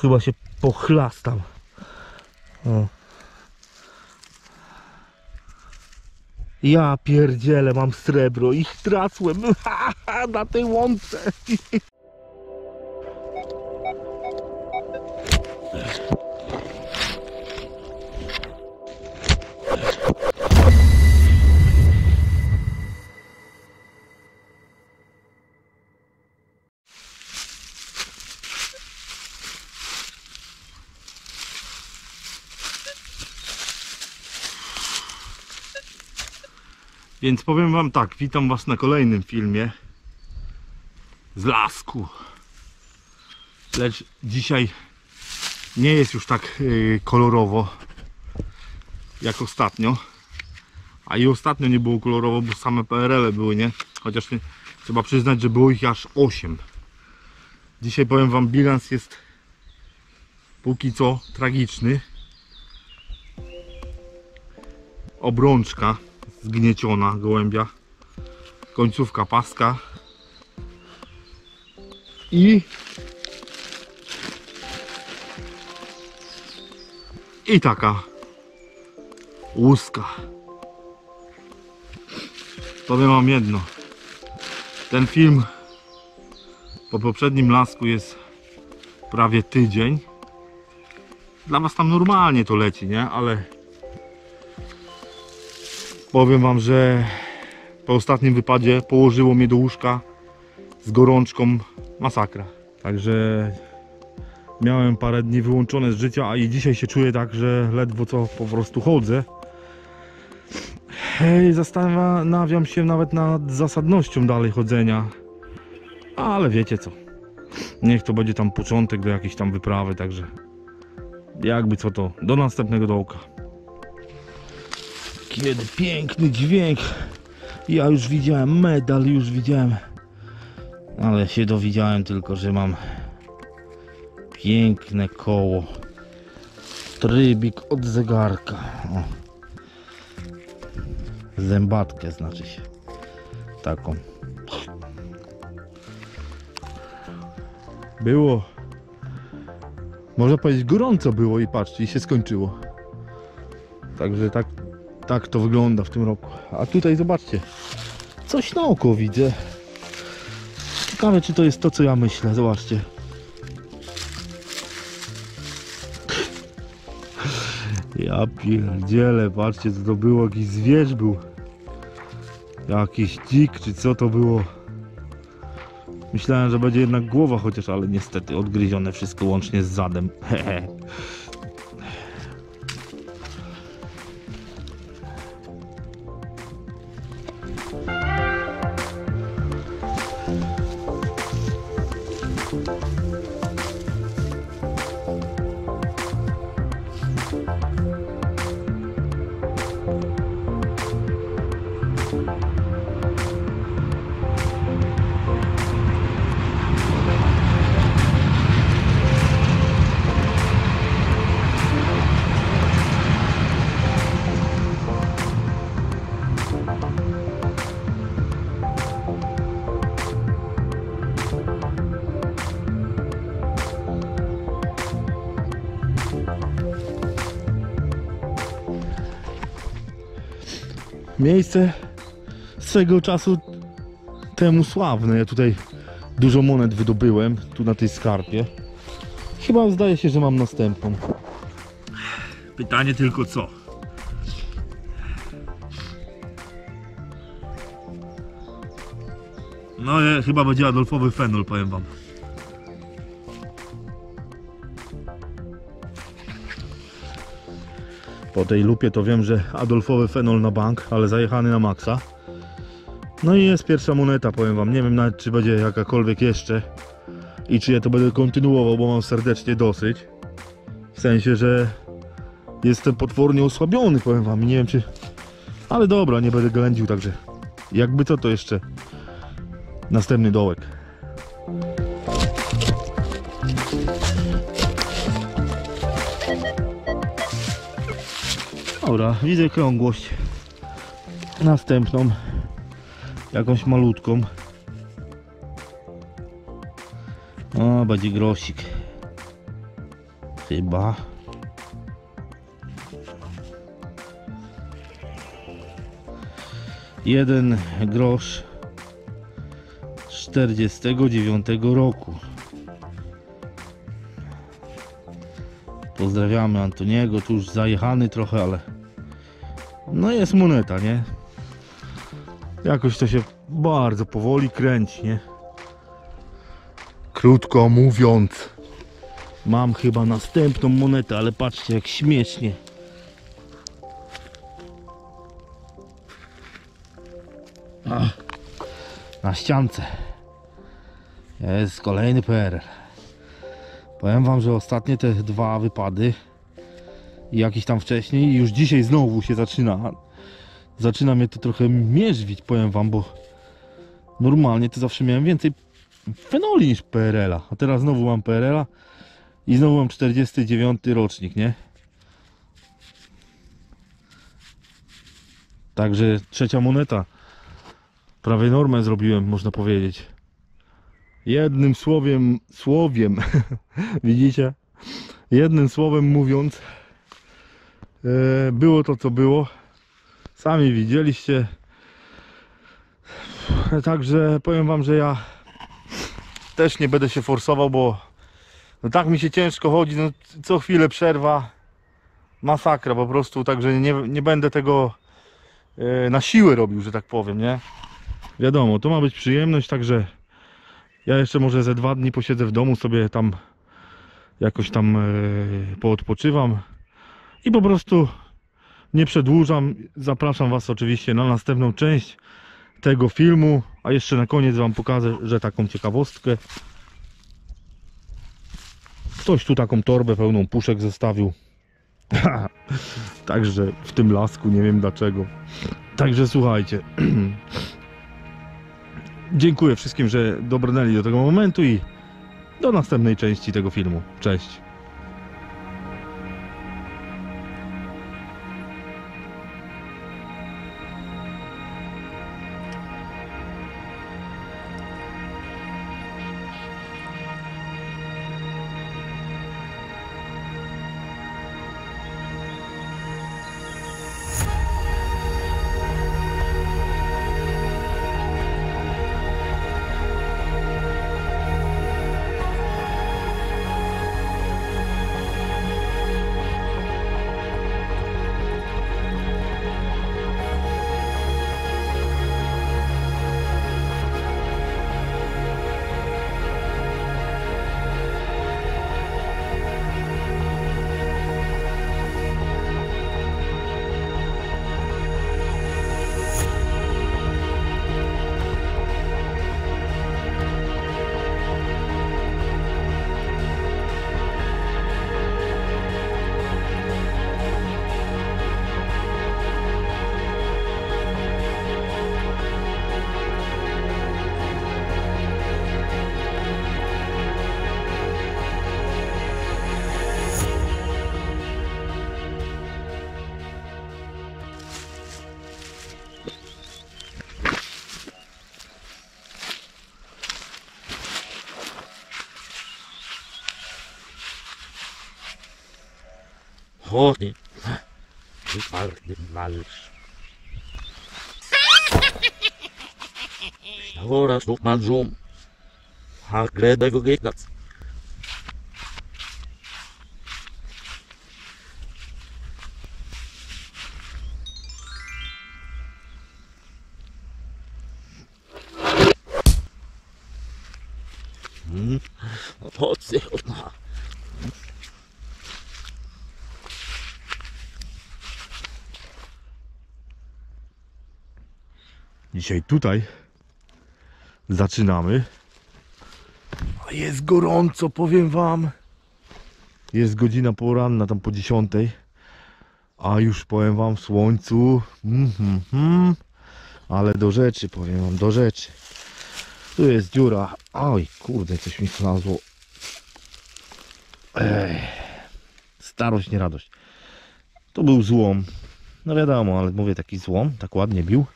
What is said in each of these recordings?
chyba się pochlastam. O. Ja pierdzielę, mam srebro i tracłem na tej łące. Więc powiem wam tak, witam was na kolejnym filmie z lasku. Lecz dzisiaj nie jest już tak yy, kolorowo jak ostatnio. A i ostatnio nie było kolorowo, bo same PRL były, nie? Chociaż trzeba przyznać, że było ich aż 8. Dzisiaj powiem wam, bilans jest póki co tragiczny. Obrączka zgnieciona gołębia. Końcówka paska. I i taka łuska. Powiem wam jedno. Ten film po poprzednim lasku jest prawie tydzień. Dla was tam normalnie to leci, nie? Ale Powiem wam, że po ostatnim wypadzie położyło mnie do łóżka z gorączką masakra. Także miałem parę dni wyłączone z życia, a i dzisiaj się czuję tak, że ledwo co po prostu chodzę. Hej, zastanawiam się nawet nad zasadnością dalej chodzenia. Ale wiecie co. Niech to będzie tam początek do jakiejś tam wyprawy, także jakby co to, do następnego dołka. Kiedy piękny dźwięk. Ja już widziałem medal, już widziałem. Ale się dowiedziałem tylko, że mam piękne koło. Trybik od zegarka. O. Zębatkę znaczy się. Taką. Było. Można powiedzieć gorąco było i patrzcie, i się skończyło. Także tak tak to wygląda w tym roku. A tutaj zobaczcie, coś na oko widzę. Ciekawe czy to jest to co ja myślę, zobaczcie. Ja pierdzielę, patrzcie co to było, jakiś zwierz był. Jakiś dzik, czy co to było. Myślałem, że będzie jednak głowa chociaż, ale niestety odgryzione wszystko łącznie z zadem. Hehe. Miejsce swego czasu temu sławne. Ja tutaj dużo monet wydobyłem, tu na tej skarpie. Chyba zdaje się, że mam następną. Pytanie tylko co? No chyba będzie Adolfowy fenol, powiem wam. Po tej lupie to wiem, że Adolfowy fenol na bank, ale zajechany na maksa. No i jest pierwsza moneta, powiem wam. Nie wiem nawet czy będzie jakakolwiek jeszcze i czy ja to będę kontynuował, bo mam serdecznie dosyć. W sensie, że jestem potwornie osłabiony, powiem wam. Nie wiem czy... Ale dobra, nie będę ględził, także jakby co to jeszcze następny dołek. Dobra, widzę krągłość. Następną. Jakąś malutką. O, będzie grosik. Chyba. Jeden grosz 49 roku. Pozdrawiamy Antoniego, tu już zajechany trochę, ale no jest moneta, nie? Jakoś to się bardzo powoli kręci, nie? Krótko mówiąc, mam chyba następną monetę, ale patrzcie jak śmiesznie. Ach, na ściance jest kolejny PRL. Powiem wam, że ostatnie te dwa wypady jakiś tam wcześniej, już dzisiaj znowu się zaczyna. Zaczyna mnie to trochę mierzwić, powiem wam, bo normalnie to zawsze miałem więcej fenoli niż PRL-a. A teraz znowu mam PRL-a i znowu mam 49 rocznik, nie? Także trzecia moneta. Prawie normę zrobiłem, można powiedzieć. Jednym słowiem, słowiem, widzicie? Jednym słowem mówiąc, było to co było. Sami widzieliście. Także powiem wam, że ja też nie będę się forsował, bo no tak mi się ciężko chodzi, no co chwilę przerwa. Masakra po prostu, także nie, nie będę tego e, na siłę robił, że tak powiem, nie? Wiadomo, to ma być przyjemność, także ja jeszcze może ze dwa dni posiedzę w domu, sobie tam jakoś tam e, poodpoczywam i po prostu nie przedłużam. Zapraszam Was oczywiście na następną część tego filmu, a jeszcze na koniec Wam pokażę, że taką ciekawostkę. Ktoś tu taką torbę pełną puszek zostawił. Także w tym lasku, nie wiem dlaczego. Także słuchajcie. Dziękuję wszystkim, że dobrnęli do tego momentu i do następnej części tego filmu. Cześć. hoorde ik harde mals. Horas op mijn zoon. Haar gredde ik dat. Dzisiaj tutaj zaczynamy. A jest gorąco, powiem wam. Jest godzina poranna, tam po 10. A już powiem wam w słońcu. Mhm, mhm. Ale do rzeczy, powiem wam, do rzeczy. Tu jest dziura. Oj, kurde, coś mi znalazło. Ej. Starość, nie radość. To był złom. No wiadomo, ale mówię taki złom, tak ładnie bił.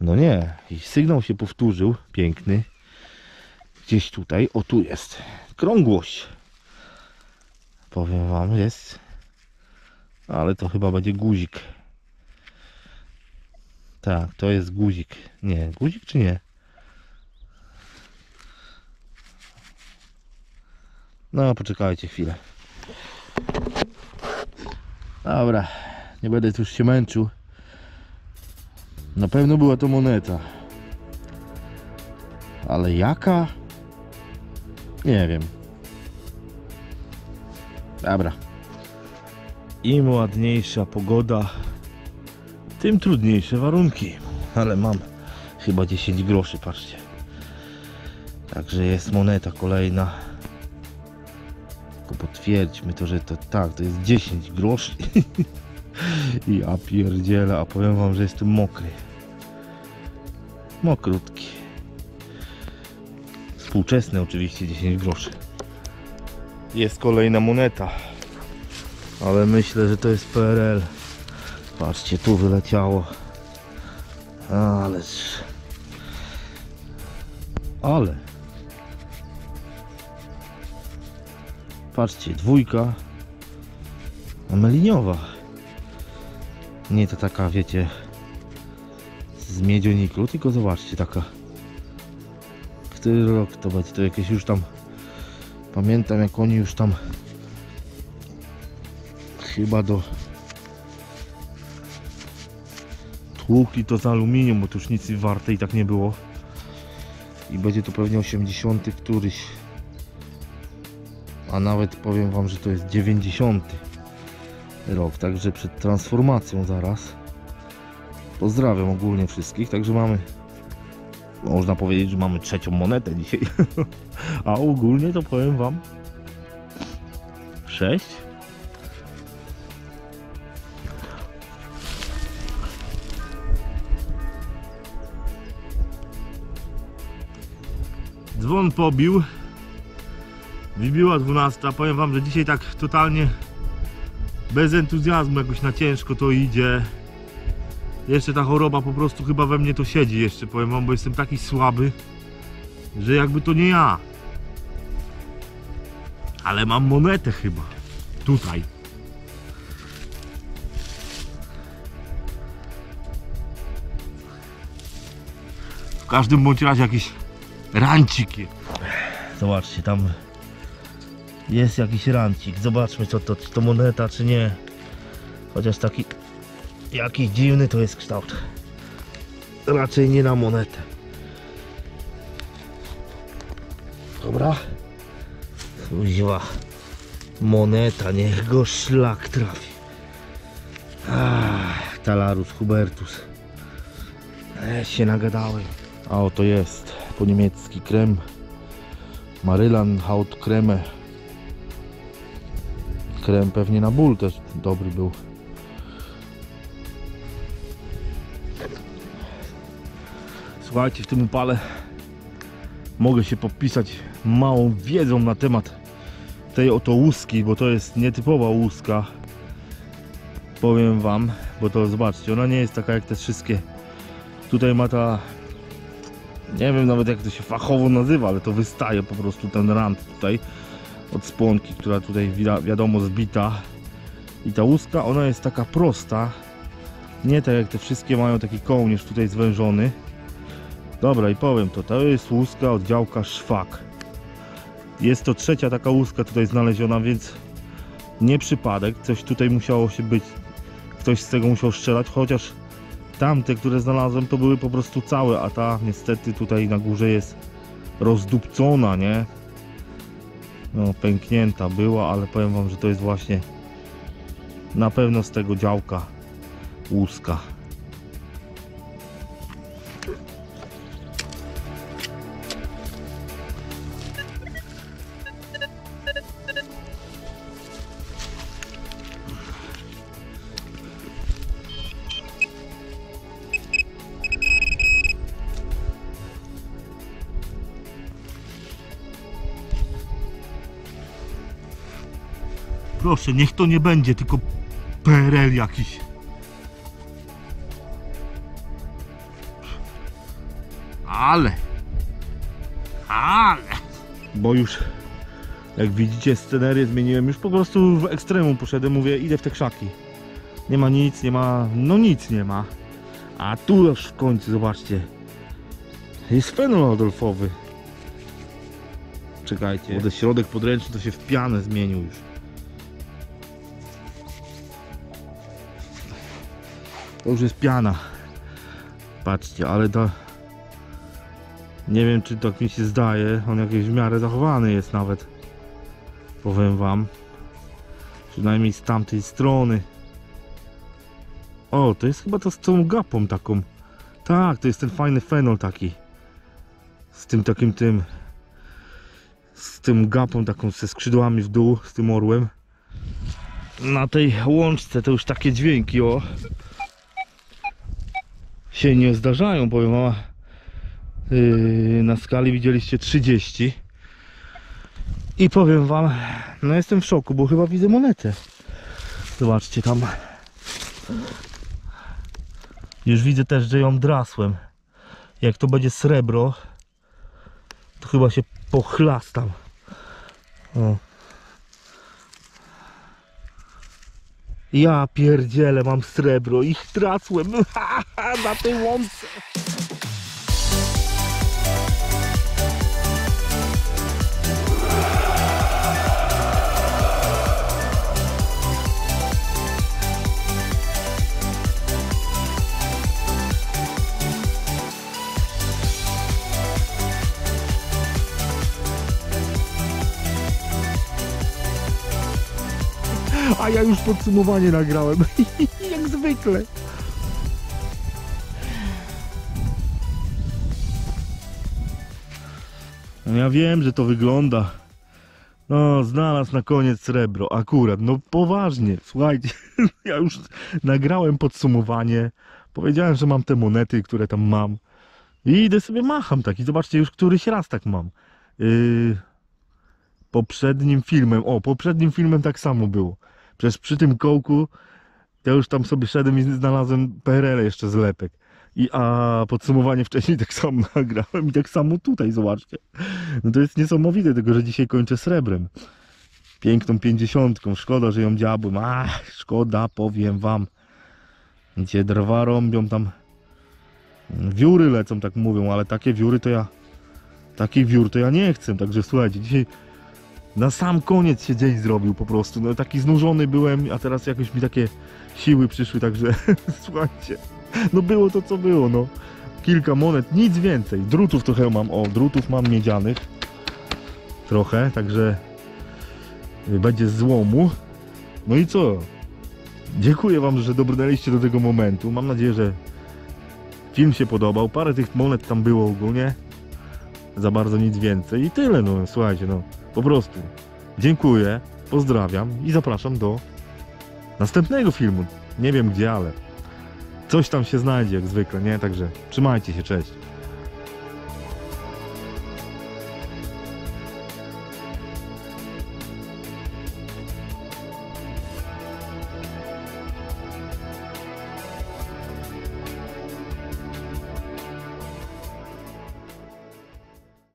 No nie, sygnał się powtórzył, piękny. Gdzieś tutaj, o tu jest, krągłość. Powiem wam, jest. Ale to chyba będzie guzik. Tak, to jest guzik. Nie, guzik czy nie? No, poczekajcie chwilę. Dobra, nie będę tu już się męczył. Na pewno była to moneta. Ale jaka? Nie wiem. Dobra. Im ładniejsza pogoda, tym trudniejsze warunki. Ale mam chyba 10 groszy, patrzcie. Także jest moneta kolejna. Tylko potwierdźmy to, że to tak, to jest 10 groszy. ja pierdzielę, a powiem wam, że jestem mokry. Mokrutki. Współczesne oczywiście 10 groszy. Jest kolejna moneta. Ale myślę, że to jest PRL. Patrzcie, tu wyleciało. Ależ. Ale. Patrzcie, dwójka. Meliniowa. Nie to taka, wiecie, z miedzioniku, tylko zobaczcie, taka. Który rok to będzie? To jakieś już tam. Pamiętam, jak oni już tam. Chyba do. Tłukli to z aluminium, bo to już nic warte i tak nie było. I będzie to pewnie 80 któryś. A nawet powiem wam, że to jest 90 rok, także przed transformacją zaraz. Pozdrawiam ogólnie wszystkich, także mamy można powiedzieć, że mamy trzecią monetę dzisiaj. A ogólnie to powiem wam 6 Dzwon pobił. Wybiła 12. Powiem wam, że dzisiaj tak totalnie bez entuzjazmu jakoś na ciężko to idzie. Jeszcze ta choroba po prostu chyba we mnie to siedzi jeszcze, powiem wam, bo jestem taki słaby, że jakby to nie ja. Ale mam monetę chyba. Tutaj. W każdym bądź razie jakiś rancik. Zobaczcie, tam jest jakiś rancik. Zobaczmy co to, czy to moneta, czy nie. Chociaż taki jakiś dziwny to jest kształt. Raczej nie na monetę. Dobra. Kuźwa. Moneta, niech go szlak trafi. Ach, Talarus Hubertus. E, się nagadałem. A oto jest po niemiecki krem. Marylan Haut Creme. Krem pewnie na ból też dobry był. Słuchajcie, w tym upale mogę się popisać małą wiedzą na temat tej oto łuski, bo to jest nietypowa łuska. Powiem wam, bo to zobaczcie, ona nie jest taka jak te wszystkie. Tutaj ma ta nie wiem nawet jak to się fachowo nazywa, ale to wystaje po prostu ten rand tutaj od spłonki, która tutaj wi- wiadomo zbita. I ta łuska, ona jest taka prosta. Nie tak jak te wszystkie mają taki kołnierz tutaj zwężony. Dobra i powiem to, to jest łuska od działka szwak. Jest to trzecia taka łuska tutaj znaleziona, więc nie przypadek. Coś tutaj musiało się być. Ktoś z tego musiał strzelać, chociaż tamte, które znalazłem, to były po prostu całe, a ta niestety tutaj na górze jest rozdupcona, nie? No, pęknięta była, ale powiem wam, że to jest właśnie na pewno z tego działka łuska. Proszę, niech to nie będzie tylko PRL jakiś. Ale. Ale. Bo już Jak widzicie, scenerię zmieniłem. Już po prostu w ekstremum poszedłem. Mówię, idę w te krzaki. Nie ma nic, nie ma... No nic nie ma. A tu już w końcu, zobaczcie. Jest fenol adolfowy. Czekajcie. Bo środek podręczny to się w pianę zmienił już. To już jest piana. Patrzcie, ale to... Nie wiem, czy tak mi się zdaje. On jakiś w miarę zachowany jest nawet. Powiem wam. Przynajmniej z tamtej strony. O, to jest chyba to z tą gapą taką. Tak, to jest ten fajny fenol taki. Z tym takim tym. Z tym gapą taką ze skrzydłami w dół, z tym orłem. Na tej łączce to już takie dźwięki, o. Się nie zdarzają, powiem wam. Yy, na skali widzieliście 30. I powiem wam, no jestem w szoku, bo chyba widzę monetę. Zobaczcie tam. Już widzę też, że ją drasłem. Jak to będzie srebro, to chyba się pochlastam. O. Ja pierdzielę, mam srebro i tracłem na tej łące. A ja już podsumowanie nagrałem. Jak zwykle. Ja wiem, że to wygląda. No, znalazł na koniec srebro. Akurat, no poważnie. Słuchajcie, ja już nagrałem podsumowanie. Powiedziałem, że mam te monety, które tam mam. I idę sobie macham tak. I zobaczcie, już któryś raz tak mam. Yy, poprzednim filmem, o, poprzednim filmem tak samo było. Przecież przy tym kołku ja już tam sobie szedłem i znalazłem PRL jeszcze zlepek. I a podsumowanie wcześniej tak samo nagrałem i tak samo tutaj, zobaczcie. No to jest niesamowite, tylko że dzisiaj kończę srebrem. Piękną pięćdziesiątką. Szkoda, że ją diabłem. Ach, szkoda, powiem wam. Gdzie drwa rąbią tam. Wióry lecą, tak mówią, ale takie wióry to ja. Takich wiór to ja nie chcę. Także słuchajcie, dzisiaj na sam koniec się dzień zrobił po prostu. No taki znużony byłem, a teraz jakoś mi takie siły przyszły, także słuchajcie. No było to co było, no. Kilka monet, nic więcej. Drutów trochę mam, o, drutów mam miedzianych. Trochę, także będzie złomu. No i co? Dziękuję wam, że dobrnęliście do tego momentu. Mam nadzieję, że film się podobał. Parę tych monet tam było ogólnie. Za bardzo nic więcej. I tyle, no słuchajcie, no. Po prostu. Dziękuję, pozdrawiam i zapraszam do następnego filmu. Nie wiem gdzie, ale coś tam się znajdzie jak zwykle, nie? Także trzymajcie się, cześć.